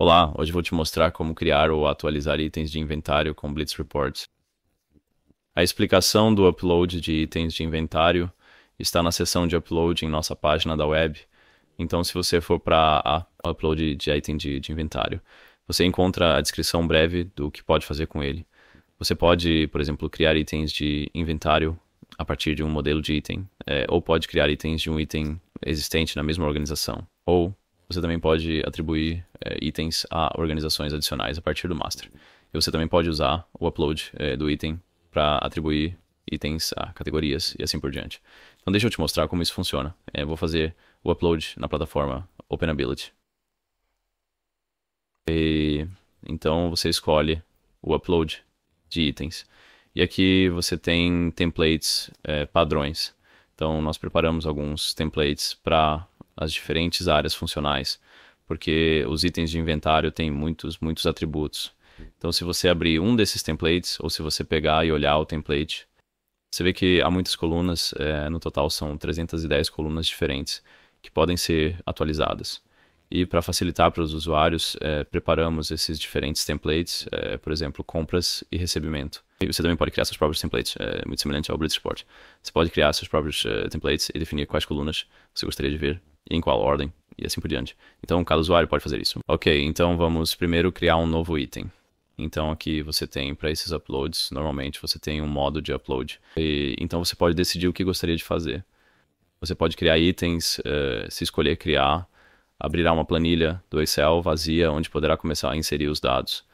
Olá, hoje vou te mostrar como criar ou atualizar itens de inventário com Blitz Reports. A explicação do upload de itens de inventário está na seção de upload em nossa página da web. Então, se você for para upload de item de, de, inventário, você encontra a descrição breve do que pode fazer com ele. Você pode, por exemplo, criar itens de inventário a partir de um modelo de item, é, ou pode criar itens de um item existente na mesma organização, ou você também pode atribuir itens a organizações adicionais a partir do master. E você também pode usar o upload é, do item para atribuir itens a categorias e assim por diante. Então deixa eu te mostrar como isso funciona. É, vou fazer o upload na plataforma OpenAbility. E, então você escolhe o upload de itens. E aqui você tem templates é, padrões. Então nós preparamos alguns templates para as diferentes áreas funcionais, porque os itens de inventário têm muitos, muitos atributos. Então, se você abrir um desses templates, ou se você pegar e olhar o template, você vê que há muitas colunas, é, no total são 310 colunas diferentes, que podem ser atualizadas. E para facilitar para os usuários, é, preparamos esses diferentes templates, é, por exemplo, compras e recebimento. E você também pode criar seus próprios templates, é muito semelhante ao Blitz Report. Você pode criar seus próprios uh, templates e definir quais colunas você gostaria de ver e em qual ordem, e assim por diante. Então, cada usuário pode fazer isso. Ok, então vamos primeiro criar um novo item. Então aqui você tem para esses uploads, normalmente você tem um modo de upload. E, então você pode decidir o que gostaria de fazer. Você pode criar itens, uh, se escolher criar, abrirá uma planilha do Excel vazia onde poderá começar a inserir os dados.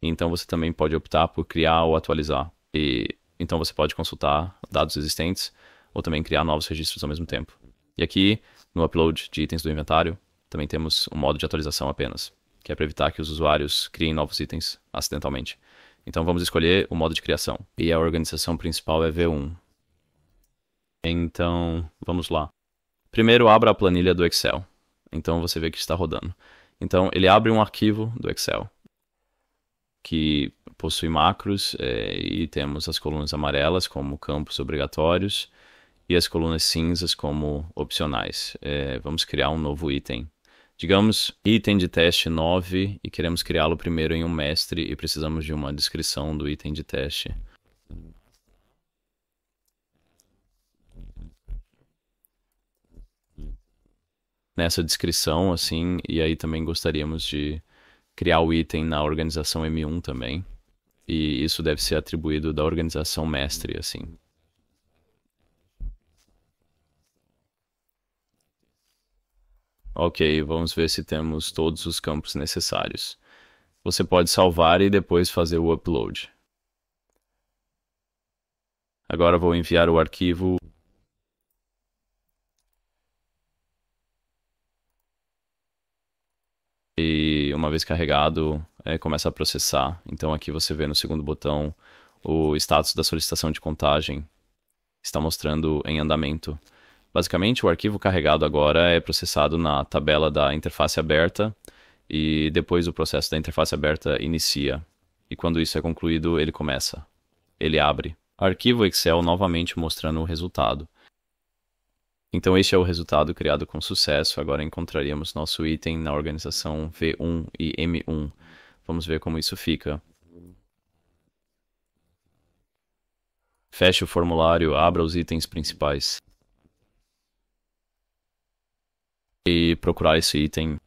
Então você também pode optar por criar ou atualizar. E então você pode consultar dados existentes ou também criar novos registros ao mesmo tempo. E aqui, no upload de itens do inventário, também temos um modo de atualização apenas, que é para evitar que os usuários criem novos itens acidentalmente. Então vamos escolher o modo de criação. E a organização principal é V1. Então, vamos lá. Primeiro, abra a planilha do Excel. Então você vê que está rodando. Então ele abre um arquivo do Excel que possui macros é, e temos as colunas amarelas como campos obrigatórios e as colunas cinzas como opcionais. É, vamos criar um novo item. Digamos, item de teste 9 e queremos criá-lo primeiro em um mestre e precisamos de uma descrição do item de teste. Nessa descrição, assim, e aí também gostaríamos de criar o item na organização M1 também. E isso deve ser atribuído da organização mestre, assim. Ok, vamos ver se temos todos os campos necessários. Você pode salvar e depois fazer o upload. Agora vou enviar o arquivo e uma vez carregado é, começa a processar. Então aqui você vê no segundo botão o status da solicitação de contagem está mostrando em andamento. Basicamente, o arquivo carregado agora é processado na tabela da interface aberta e depois o processo da interface aberta inicia. E quando isso é concluído, ele começa. Ele abre. Arquivo Excel novamente mostrando o resultado. Então este é o resultado criado com sucesso. Agora encontraríamos nosso item na organização V1 e M1. Vamos ver como isso fica. Feche o formulário, abra os itens principais. E procurar esse item.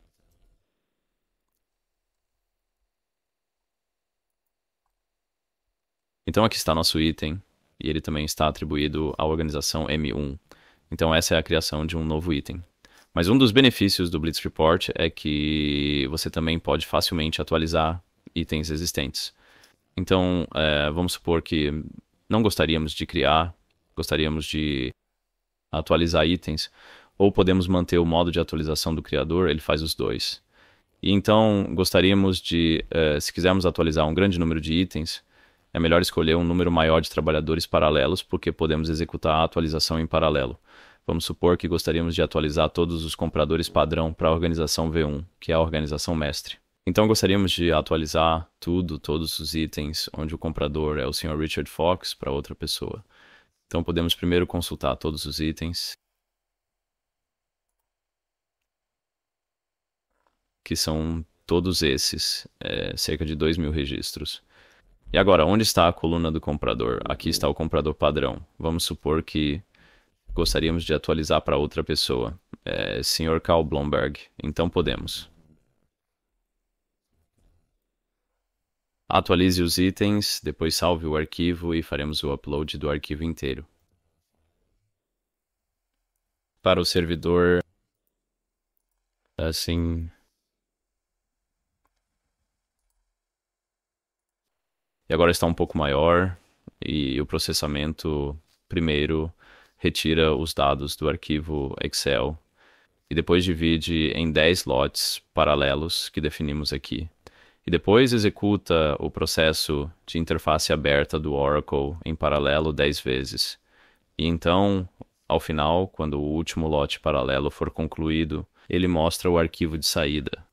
Então aqui está nosso item e ele também está atribuído à organização M1. Então essa é a criação de um novo item. Mas um dos benefícios do Blitz Report é que você também pode facilmente atualizar itens existentes. Então, é, vamos supor que não gostaríamos de criar, gostaríamos de atualizar itens, ou podemos manter o modo de atualização do criador, ele faz os dois. E então gostaríamos de, uh, se quisermos atualizar um grande número de itens, é melhor escolher um número maior de trabalhadores paralelos, porque podemos executar a atualização em paralelo. Vamos supor que gostaríamos de atualizar todos os compradores padrão para a organização V1, que é a organização mestre. Então gostaríamos de atualizar tudo, todos os itens, onde o comprador é o Sr. Richard Fox para outra pessoa. Então podemos primeiro consultar todos os itens que são todos esses, é, cerca de 2 mil registros. E agora, onde está a coluna do comprador? Aqui está o comprador padrão. Vamos supor que gostaríamos de atualizar para outra pessoa, é, Sr. Carl Blomberg. Então podemos. Atualize os itens, depois salve o arquivo e faremos o upload do arquivo inteiro. Para o servidor, assim. E agora está um pouco maior e o processamento primeiro retira os dados do arquivo Excel e depois divide em 10 lotes paralelos que definimos aqui. E depois executa o processo de interface aberta do Oracle em paralelo 10 vezes. E então, ao final, quando o último lote paralelo for concluído, ele mostra o arquivo de saída.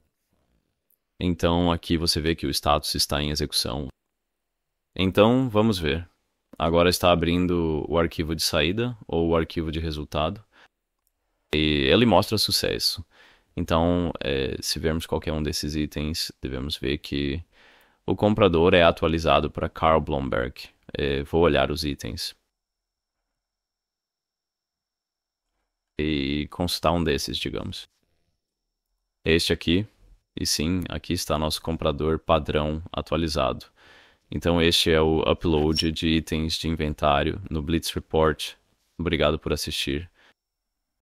Então, aqui você vê que o status está em execução. Então, vamos ver. Agora está abrindo o arquivo de saída ou o arquivo de resultado. E ele mostra sucesso. Então, é, se vermos qualquer um desses itens, devemos ver que o comprador é atualizado para Carl Blomberg. É, vou olhar os itens. E consultar um desses, digamos. Este aqui. E sim, aqui está nosso comprador padrão atualizado. Então este é o upload de itens de inventário no Blitz Report. Obrigado por assistir.